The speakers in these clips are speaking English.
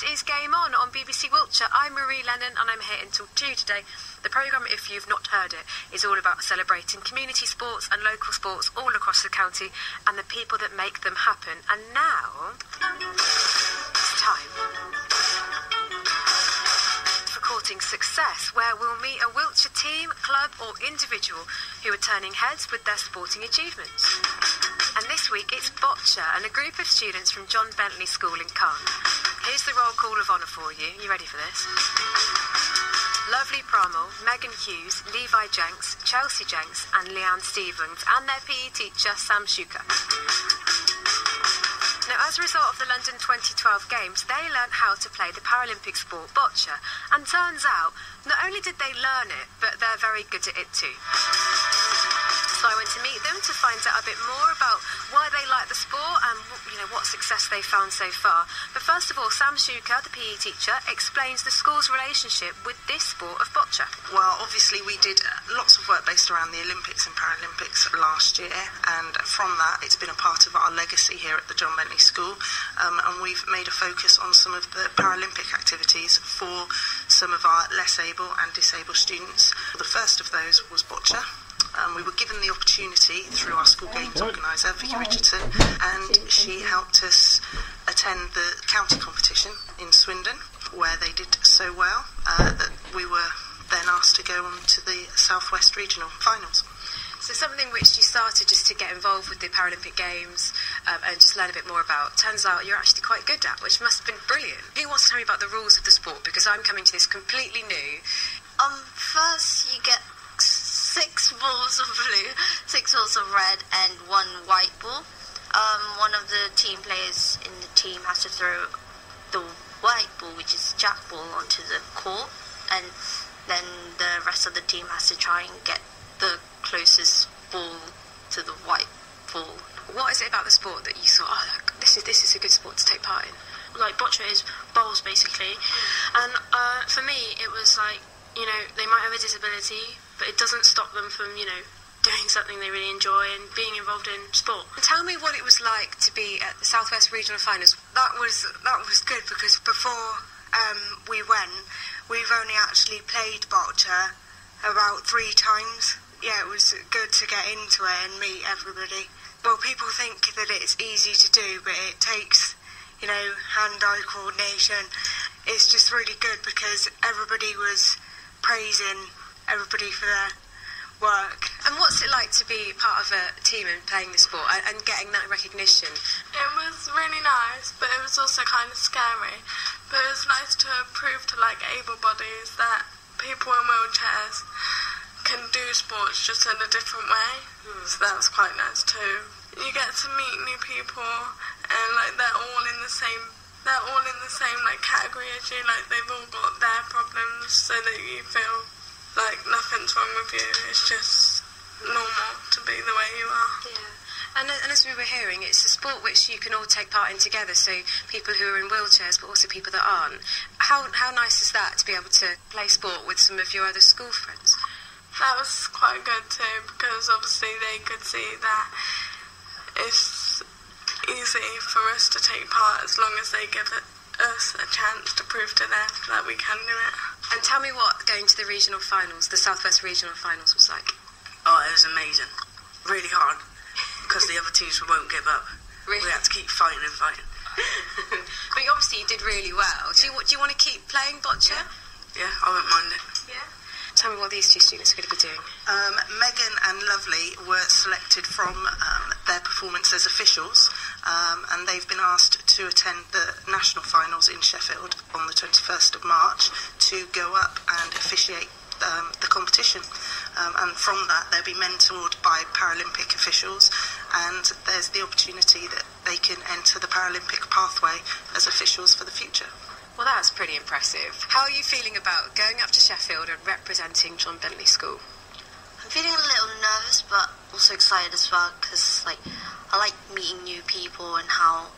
Is Game On on BBC Wiltshire. I'm Marie Lennon and I'm here until 2 today. The programme, if you've not heard it, is all about celebrating community sports and local sports all across the county and the people that make them happen. And now, it's time for Courting Success, where we'll meet a Wiltshire team, club, or individual who are turning heads with their sporting achievements. And this week it's Boccia and a group of students from John Bentley School in Calne. Here's the roll call of honour for you. You ready for this? Lovely Prommel, Megan Hughes, Levi Jenks, Chelsea Jenks, and Leanne Stevens, and their PE teacher Sam Shuka. Now, as a result of the London 2012 Games, they learnt how to play the Paralympic sport boccia, and turns out, not only did they learn it, but they're very good at it too. So I went to meet them to find out a bit more about why they like know what success they found so far. But first of all, Sam Shuka, the PE teacher, explains the school's relationship with this sport of boccia. Well, obviously, we did lots of work based around the Olympics and Paralympics last year, and from that, it's been a part of our legacy here at the John Bentley School. Um, and we've made a focus on some of the Paralympic activities for some of our less able and disabled students. The first of those was boccia. Um, we were given the opportunity through our school games organiser, Vicky Richardson, and she helped us attend the county competition in Swindon, where they did so well uh, that we were then asked to go on to the Southwest Regional Finals. So something which you started just to get involved with the Paralympic Games um, and just learn a bit more about. Turns out you're actually quite good at, which must have been brilliant. Who wants to tell me about the rules of the sport? Because I'm coming to this completely new. Um, first you get six balls of blue, six balls of red, and one white ball. Um, one of the team players in the team has to throw the white ball, which is jack ball, onto the court, and then the rest of the team has to try and get the closest ball to the white ball. What is it about the sport that you thought, oh, this is this is a good sport to take part in? Like boccia is bowls basically, and uh, for me it was like you know they might have a disability, but it doesn't stop them from you know doing something they really enjoy and being involved in sport. Tell me what it was like to be at the Southwest Regional Finals. That was that was good because before um, we went, we've only actually played boccia about three times. Yeah, it was good to get into it and meet everybody. Well, people think that it's easy to do, but it takes, you know, hand-eye coordination. It's just really good because everybody was praising everybody for their work. And what's it like to be part of a team and playing the sport and, getting that recognition? It was really nice, but it was also kind of scary. But it was nice to prove to like able bodies that people in wheelchairs can do sports just in a different way. Mm. So that was quite nice too. You get to meet new people and like they're all in the same they're all in the same like category as you, like they've all got their problems so that you feel like nothing's wrong with you. It's just normal to be the way you are. Yeah. And, and, as we were hearing, it's a sport which you can all take part in together. So people who are in wheelchairs, but also people that aren't. How how nice is that to be able to play sport with some of your other school friends? That was quite good too, because obviously they could see that it's easy for us to take part as long as they give it, us a chance to prove to them that we can do it. And tell me what going to the regional finals, the Southwest Regional Finals, was like. Oh, it was amazing. Really hard because the other teams won't give up. Really? We had to keep fighting and fighting. but obviously you did really well. Do you, do you want to keep playing boccia? Yeah, I won't mind it. Yeah. Tell me what these two students are going to be doing. Um, Megan and Lovely were selected from um, their performance as officials, um, and they've been asked to attend the national finals in Sheffield on the 21st of March to go up and officiate um, the competition. Um, and from that, they'll be mentored by Paralympic officials, and there's the opportunity that they can enter the Paralympic pathway as officials for the future. Well, that's pretty impressive. How are you feeling about going up to Sheffield and representing John Bentley School? I'm feeling a little nervous, but also excited as well because, like, I like meeting new people and how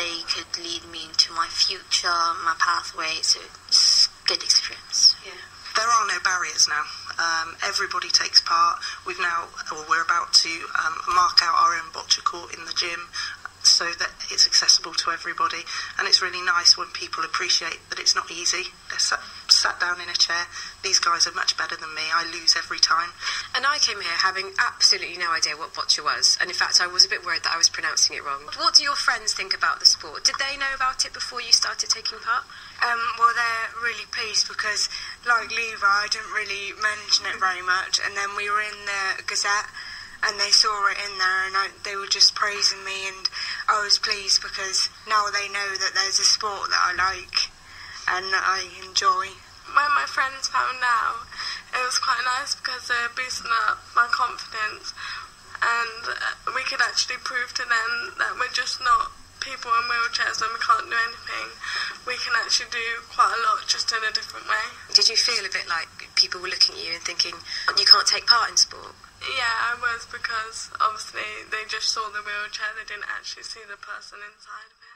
they could lead me into my future, my pathway. So it's good experience. Yeah. There are no barriers now. Um, everybody takes part. We've now, or we're about to um, mark out our own boccia court in the gym so that it's accessible to everybody. And it's really nice when people appreciate that it's not easy. They're sat, sat down in a chair. These guys are much better than me. I lose every time. And I came here having absolutely no idea what bocce was. And in fact, I was a bit worried that I was pronouncing it wrong. What do your friends think about the sport? Did they know about it before you started taking part? Um, well, they're really pleased because, like Lever, I didn't really mention it very much, and then we were in the Gazette and they saw it in there and I, they were just praising me and I was pleased because now they know that there's a sport that I like and that I enjoy. When my friends found out, it was quite nice because they were boosting up my confidence and uh, we could actually prove to them that we're just not people in wheelchairs and we can't do anything. We can actually do quite a lot just in a different way. Did you feel a bit like people were looking at you and thinking, you can't take part in sport? Yeah, I was because obviously they just saw the wheelchair, they didn't actually see the person inside of it.